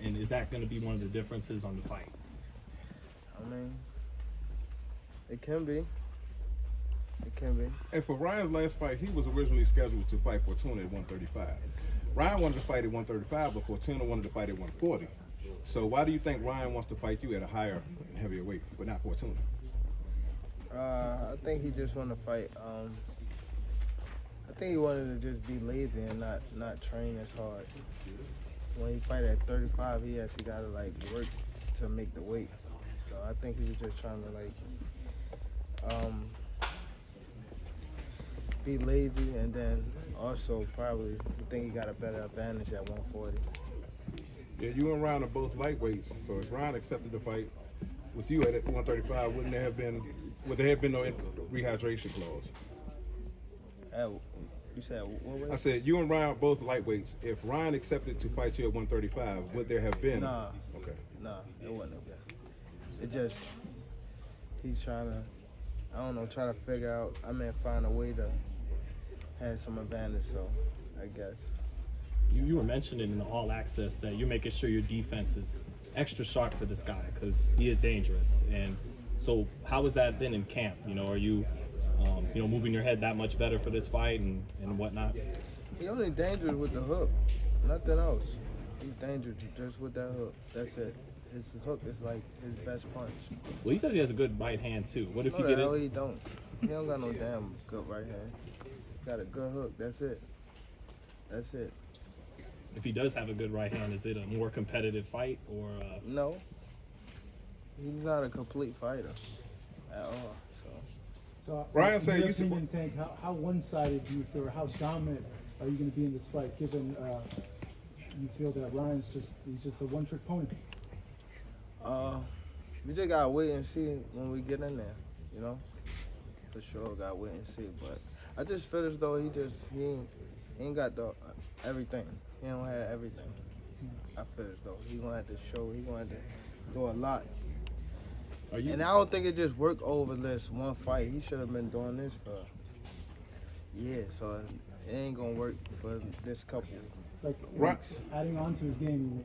And is that going to be one of the differences on the fight? I mean, it can be. It can be. And for Ryan's last fight, he was originally scheduled to fight Fortuna at 135. Ryan wanted to fight at 135, but Fortuna wanted to fight at 140. So why do you think Ryan wants to fight you at a higher and heavier weight, but not Fortuna? Uh, I think he just wanted to fight. Um, I think he wanted to just be lazy and not not train as hard. When he fight at 35, he actually got to like work to make the weight. So I think he was just trying to like um, be lazy and then also probably I think he got a better advantage at 140. Yeah, you and Ryan are both lightweights. So if Ryan accepted the fight with you at 135, wouldn't there have been would there have been no rehydration clause? At, you said what weight? I said you and Ryan are both lightweights. If Ryan accepted to fight you at 135, would there have been? Nah. Okay. Nah, it wasn't okay. It just he's trying to, I don't know, trying to figure out. I mean, find a way to have some advantage. So, I guess. You, you were mentioning in the all access that you're making sure your defense is extra sharp for this guy because he is dangerous. And so, how has that been in camp? You know, are you, um, you know, moving your head that much better for this fight and, and whatnot? He only dangerous with the hook, nothing else. He's dangerous just with that hook. That's it. His hook is like his best punch. Well, he says he has a good right hand too. What if no, you get hell it? he don't. He don't got no damn good right hand. Got a good hook. That's it. That's it. If he does have a good right hand, is it a more competitive fight or? Uh, No. He's not a complete fighter at all. So. So, Ryan in said your you sup- opinion, Tank, how, how one-sided do you feel, or how dominant are you going to be in this fight, given uh, you feel that Ryan's just he's just a one-trick pony? Uh, we just gotta wait and see when we get in there, you know. For sure, gotta wait and see. But I just feel as though he just he ain't, he ain't got the everything. He don't have everything. I feel as though he gonna have to show. He gonna have to do a lot. Are you? And I don't think it just worked over this one fight. He should have been doing this for yeah. So it ain't gonna work for this couple. Like Right. adding on to his game,